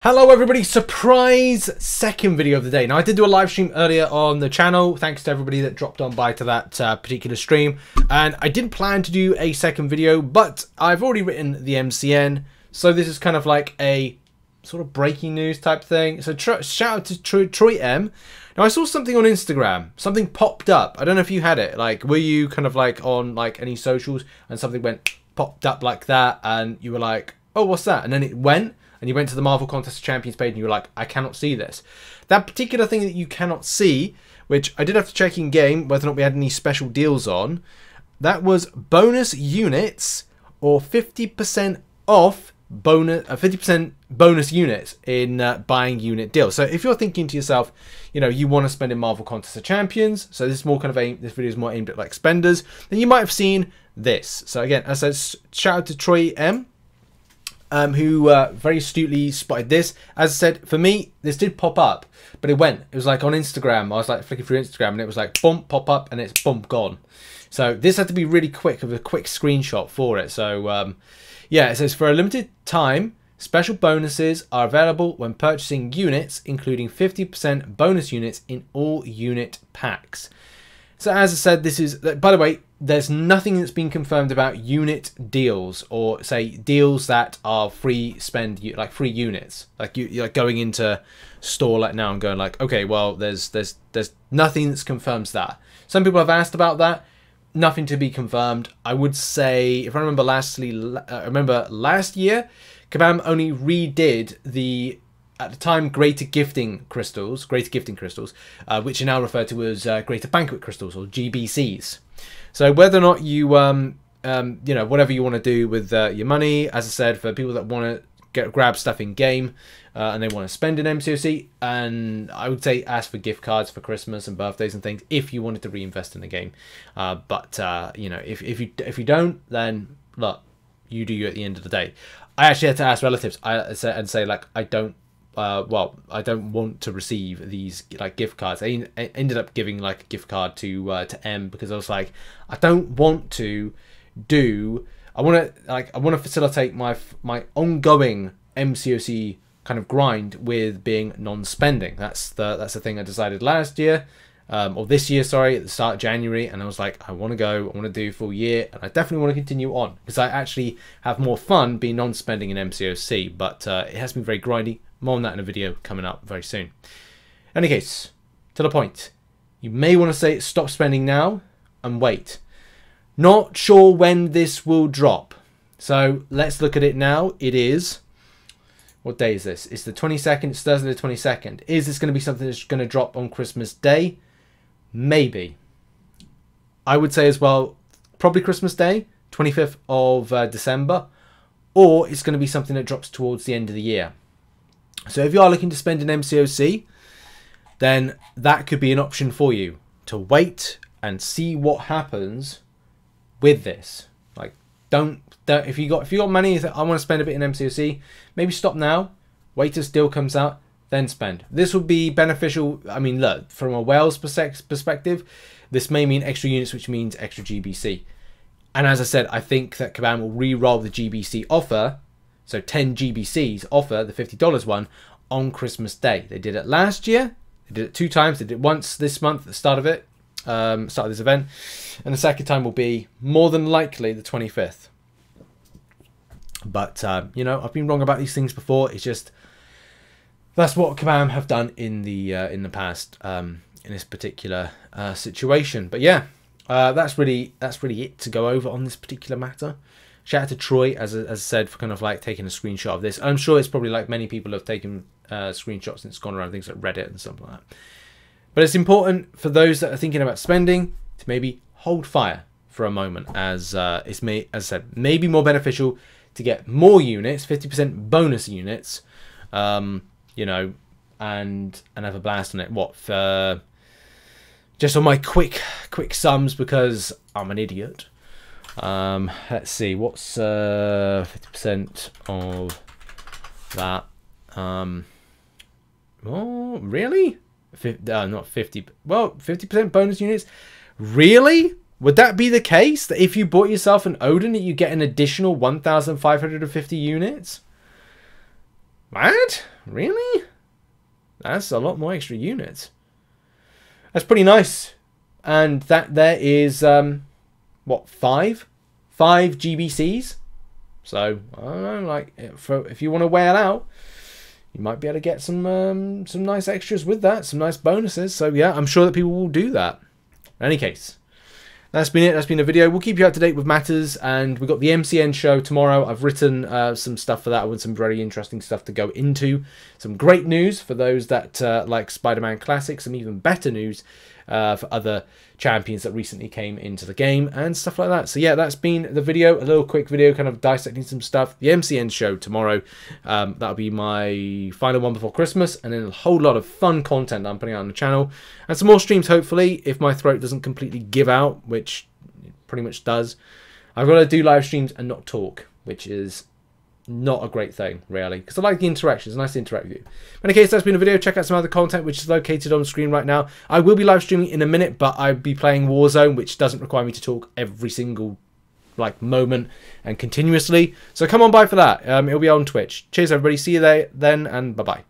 Hello everybody, surprise second video of the day. Now I did do a live stream earlier on the channel, thanks to everybody that dropped on by to that uh, particular stream. And I didn't plan to do a second video, but I've already written the MCN. So this is kind of like a sort of breaking news type thing. So shout out to Troy, Troy M. Now I saw something on Instagram, something popped up. I don't know if you had it, like were you kind of like on like any socials and something went popped up like that and you were like, oh what's that? And then it went and you went to the Marvel Contest of Champions page and you were like, I cannot see this. That particular thing that you cannot see, which I did have to check in game whether or not we had any special deals on, that was bonus units or 50% off bonus uh, 50% bonus units in uh, buying unit deals. So if you're thinking to yourself, you know, you want to spend in Marvel Contest of Champions, so this is more kind of aim, this video is more aimed at like spenders, then you might have seen this. So again, as I said, shout out to Troy M um, who uh, very astutely spotted this. As I said, for me, this did pop up, but it went. It was like on Instagram. I was like flicking through Instagram, and it was like bump, pop up, and it's bump gone. So this had to be really quick of a quick screenshot for it. So um, yeah, it says for a limited time, special bonuses are available when purchasing units, including 50% bonus units in all unit packs. So as I said, this is, by the way, there's nothing that's been confirmed about unit deals or say deals that are free spend like free units. Like you you're like going into store like now and going like okay well there's there's there's nothing that confirms that. Some people have asked about that. Nothing to be confirmed. I would say if i remember lastly uh, i remember last year kabam only redid the at the time greater gifting crystals greater gifting crystals uh, which are now referred to as uh, greater banquet crystals or gbcs so whether or not you, um, um, you know, whatever you want to do with uh, your money, as I said, for people that want to get grab stuff in game uh, and they want to spend in MCOC, and I would say ask for gift cards for Christmas and birthdays and things if you wanted to reinvest in the game. Uh, but uh, you know, if if you if you don't, then look, you do you at the end of the day. I actually had to ask relatives I, and say like I don't uh, well, I don't want to receive these like gift cards. I, ended up giving like a gift card to uh, to M because I was like, I don't want to do. I want to like I want to facilitate my my ongoing MCOC kind of grind with being non-spending. That's the that's the thing I decided last year. Um, or this year, sorry, at the start of January, and I was like, I want to go, I want to do full year, and I definitely want to continue on because I actually have more fun being non-spending in MCOC. But uh, it has been very grindy, more on that in a video coming up very soon. In any case, to the point. You may want to say stop spending now and wait. Not sure when this will drop. So let's look at it now. It is, what day is this? It's the 22nd, it's Thursday the 22nd. Is this going to be something that's going to drop on Christmas Day? Maybe. I would say as well, probably Christmas Day, 25th of uh, December, or it's going to be something that drops towards the end of the year. So if you are looking to spend an MCOC, then that could be an option for you to wait and see what happens with this. Like, don't, don't if you got if you got money, I want to spend a bit in MCOC, maybe stop now, wait till deal comes out, then spend. This would be beneficial. I mean, look from a whales perspective, this may mean extra units, which means extra GBC. And as I said, I think that Kabam will re-roll the GBC offer so 10 GBCs offer the $50 one on Christmas Day. They did it last year. They did it two times. They did it once this month at the start of it, um, start of this event. And the second time will be more than likely the 25th. But, uh, you know, I've been wrong about these things before. It's just, that's what Kabam have done in the uh, in the past um, in this particular uh, situation. But yeah, uh, that's really that's really it to go over on this particular matter. Shout out to Troy, as, as I said, for kind of like taking a screenshot of this. I'm sure it's probably like many people have taken uh, screenshots and it's gone around things like Reddit and stuff like that. But it's important for those that are thinking about spending to maybe hold fire for a moment, as uh, it's may, as I said, maybe more beneficial to get more units, 50% bonus units, um, you know, and and have a blast on it. What for? Just on my quick quick sums because I'm an idiot. Um, let's see, what's uh, 50% of that? Um, oh, really? uh, not 50. Well, 50% bonus units. Really? Would that be the case? That if you bought yourself an Odin, that you get an additional 1,550 units? What? Really? That's a lot more extra units. That's pretty nice. And that there is, um, what, five? Five GBCs? So, I don't know, like, for, if you want to whale out, you might be able to get some um, some nice extras with that, some nice bonuses. So yeah, I'm sure that people will do that. In any case, that's been it. That's been a video. We'll keep you up to date with matters, and we've got the MCN show tomorrow. I've written uh, some stuff for that with some very interesting stuff to go into. Some great news for those that uh, like Spider-Man classics. Some even better news uh, for other champions that recently came into the game and stuff like that. So yeah, that's been the video. A little quick video, kind of dissecting some stuff. The MCN show tomorrow. Um, that'll be my final one before Christmas, and then a whole lot of fun content I'm putting out on the channel, and some more streams hopefully if my throat doesn't completely give out, which pretty much does. I've got to do live streams and not talk, which is not a great thing, really, because I like the interaction. It's nice to interact with you. In any case, that's been a video. Check out some other content, which is located on screen right now. I will be live streaming in a minute, but I'll be playing Warzone, which doesn't require me to talk every single like moment and continuously. So come on by for that. Um, it'll be on Twitch. Cheers, everybody. See you there then, and bye-bye.